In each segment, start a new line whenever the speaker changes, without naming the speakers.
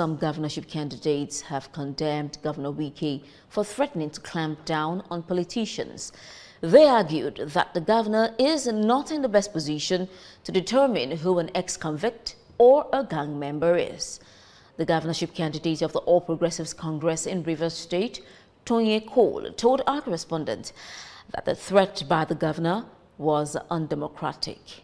some governorship candidates have condemned Governor Wike for threatening to clamp down on politicians. They argued that the governor is not in the best position to determine who an ex-convict or a gang member is. The governorship candidate of the All Progressives Congress in Rivers State, Tonye Cole, told our correspondent that the threat by the governor was undemocratic.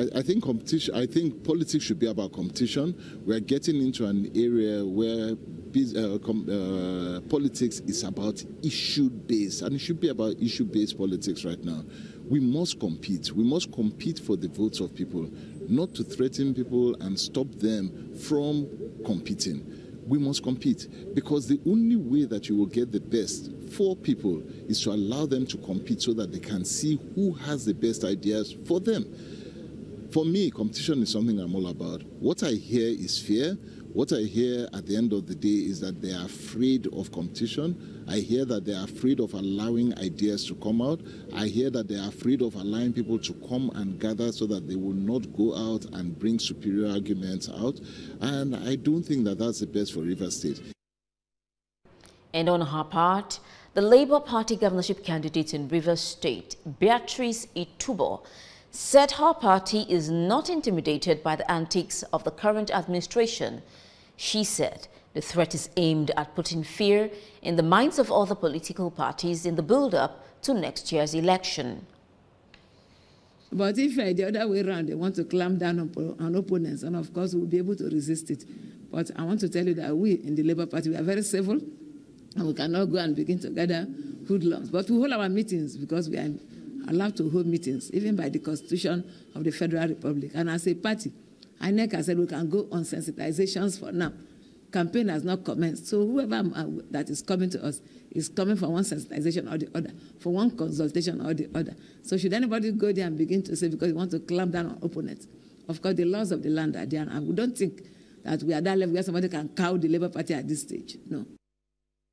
I, I, think competition. I think politics should be about competition. We are getting into an area where uh, uh, politics is about issue-based, and it should be about issue-based politics right now. We must compete. We must compete for the votes of people, not to threaten people and stop them from competing. We must compete because the only way that you will get the best for people is to allow them to compete so that they can see who has the best ideas for them. For me, competition is something I'm all about. What I hear is fear. What I hear at the end of the day is that they are afraid of competition. I hear that they are afraid of allowing ideas to come out. I hear that they are afraid of allowing people to come and gather so that they will not go out and bring superior arguments out. And I don't think that that's the best for River State.
And on her part, the Labour Party governorship candidate in River State, Beatrice Itubo, said her party is not intimidated by the antics of the current administration. She said the threat is aimed at putting fear in the minds of other political parties in the build-up to next year's election.
But if uh, the other way around, they want to clamp down on, on opponents, and of course we'll be able to resist it. But I want to tell you that we in the Labour Party, we are very civil, and we cannot go and begin to gather hoodlums. But we hold our meetings because we are allowed to hold meetings, even by the Constitution of the Federal Republic. And as a party, INEC has said we can go on sensitizations for now. Campaign has not commenced. So whoever uh, that is coming to us is coming for one sensitization or the other, for one consultation or the other. So should anybody go there and begin to say because we want to clamp down on opponents, of course the laws of the land are there, and we don't think that we are that level where somebody can cow the Labour Party at this stage. No.